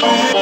Oh,